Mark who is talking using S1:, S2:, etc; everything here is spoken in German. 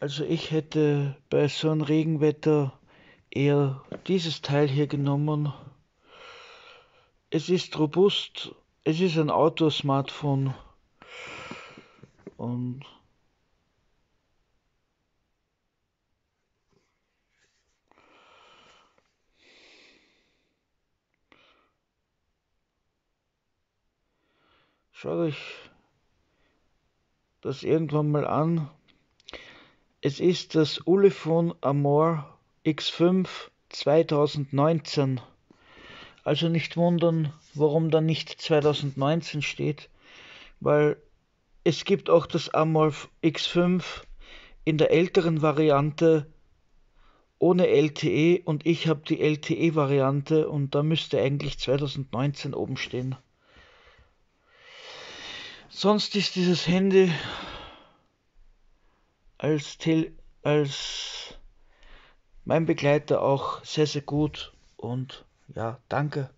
S1: Also ich hätte bei so einem Regenwetter eher dieses Teil hier genommen. Es ist robust, es ist ein Auto-Smartphone und Schaut euch das irgendwann mal an. Es ist das Ulefone Amor X5 2019. Also nicht wundern, warum da nicht 2019 steht, weil es gibt auch das Amor X5 in der älteren Variante ohne LTE und ich habe die LTE-Variante und da müsste eigentlich 2019 oben stehen. Sonst ist dieses Handy als, Tel als mein Begleiter auch sehr, sehr gut und ja, danke.